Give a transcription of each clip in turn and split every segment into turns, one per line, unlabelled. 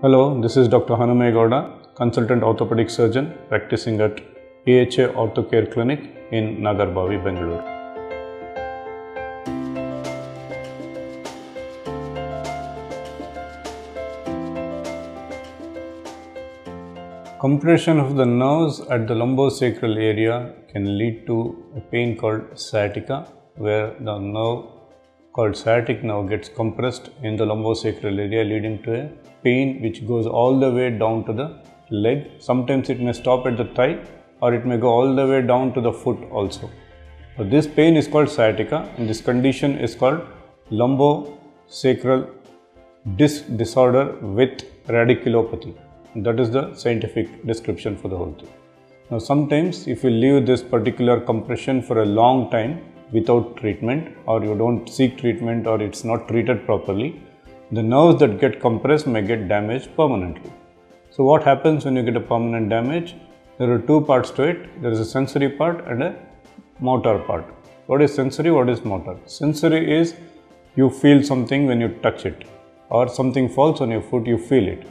Hello, this is Dr. Hanume Gowda, consultant orthopedic surgeon practicing at AHA Orthocare Clinic in Nagarbavi, Bengaluru. Compression of the nerves at the lumbosacral area can lead to a pain called sciatica, where the nerve called sciatic nerve gets compressed in the lumbosacral area, leading to a pain which goes all the way down to the leg. Sometimes it may stop at the thigh, or it may go all the way down to the foot also. So this pain is called sciatica, and this condition is called lumbosacral disc disorder with radiculopathy. That is the scientific description for the whole thing. Now, sometimes if you leave this particular compression for a long time without treatment, or you don't seek treatment, or it's not treated properly, the nerves that get compressed may get damaged permanently. So, what happens when you get a permanent damage? There are two parts to it there is a sensory part and a motor part. What is sensory? What is motor? Sensory is you feel something when you touch it, or something falls on your foot, you feel it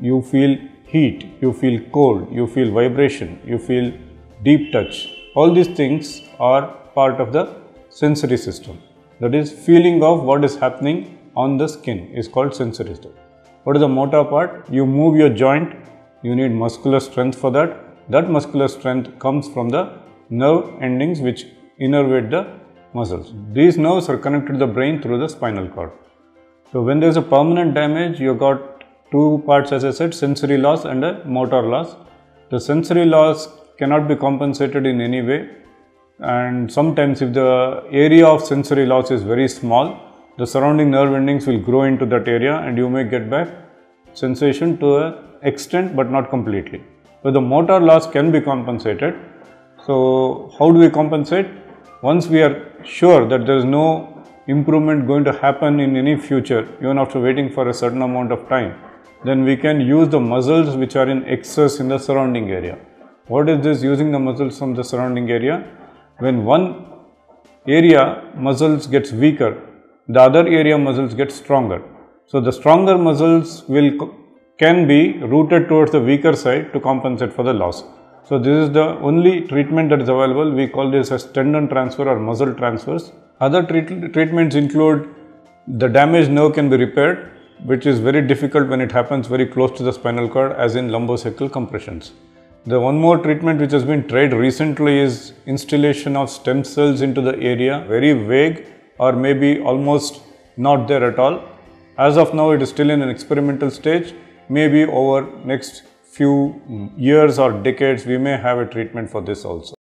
you feel heat, you feel cold, you feel vibration, you feel deep touch. All these things are part of the sensory system. That is, feeling of what is happening on the skin is called sensory system. What is the motor part? You move your joint, you need muscular strength for that. That muscular strength comes from the nerve endings which innervate the muscles. These nerves are connected to the brain through the spinal cord. So, when there is a permanent damage, you got two parts as I said sensory loss and a motor loss. The sensory loss cannot be compensated in any way and sometimes if the area of sensory loss is very small the surrounding nerve endings will grow into that area and you may get back sensation to an extent but not completely. But the motor loss can be compensated. So how do we compensate? Once we are sure that there is no improvement going to happen in any future even after waiting for a certain amount of time then we can use the muscles which are in excess in the surrounding area. What is this using the muscles from the surrounding area? When one area muscles gets weaker, the other area muscles get stronger. So the stronger muscles will can be routed towards the weaker side to compensate for the loss. So this is the only treatment that is available. We call this as tendon transfer or muscle transfers. Other treat treatments include the damaged nerve can be repaired which is very difficult when it happens very close to the spinal cord as in lumbosacral compressions. The one more treatment which has been tried recently is installation of stem cells into the area, very vague or maybe almost not there at all. As of now it is still in an experimental stage, maybe over next few years or decades we may have a treatment for this also.